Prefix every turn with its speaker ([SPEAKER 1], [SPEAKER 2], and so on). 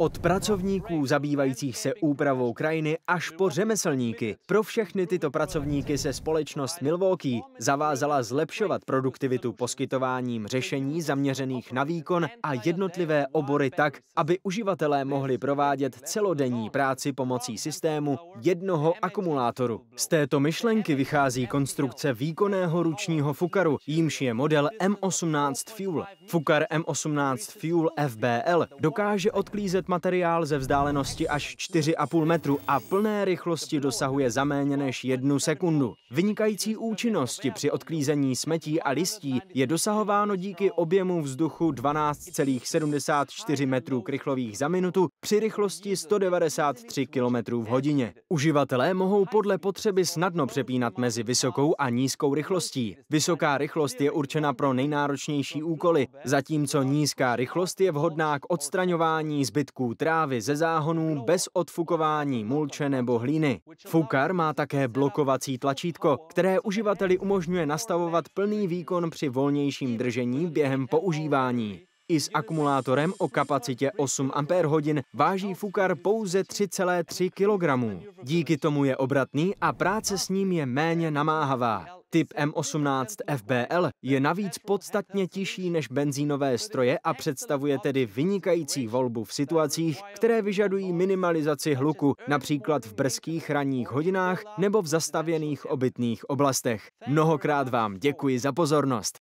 [SPEAKER 1] Od pracovníků zabývajících se úpravou krajiny až po řemeslníky. Pro všechny tyto pracovníky se společnost Milwaukee zavázala zlepšovat produktivitu poskytováním řešení zaměřených na výkon a jednotlivé obory tak, aby uživatelé mohli provádět celodenní práci pomocí systému jednoho akumulátoru. Z této myšlenky vychází konstrukce výkonného ručního fukaru, jímž je model M18 Fuel. Fukar M18 Fuel FBL dokáže odklízet materiál ze vzdálenosti až 4,5 metru a plné rychlosti dosahuje za méně než jednu sekundu. Vynikající účinnosti při odklízení smetí a listí je dosahováno díky objemu vzduchu 12,74 metrů krychlových za minutu při rychlosti 193 km v hodině. Uživatelé mohou podle potřeby snadno přepínat mezi vysokou a nízkou rychlostí. Vysoká rychlost je určena pro nejnáročnější úkoly, zatímco nízká rychlost je vhodná k odstraňování zbytků zbytků trávy ze záhonů bez odfukování mulče nebo hlíny. Fukar má také blokovací tlačítko, které uživateli umožňuje nastavovat plný výkon při volnějším držení během používání. I s akumulátorem o kapacitě 8 Ah váží Fukar pouze 3,3 kg. Díky tomu je obratný a práce s ním je méně namáhavá. Typ M18 FBL je navíc podstatně tižší než benzínové stroje a představuje tedy vynikající volbu v situacích, které vyžadují minimalizaci hluku, například v brzkých ranních hodinách nebo v zastavěných obytných oblastech. Mnohokrát vám děkuji za pozornost.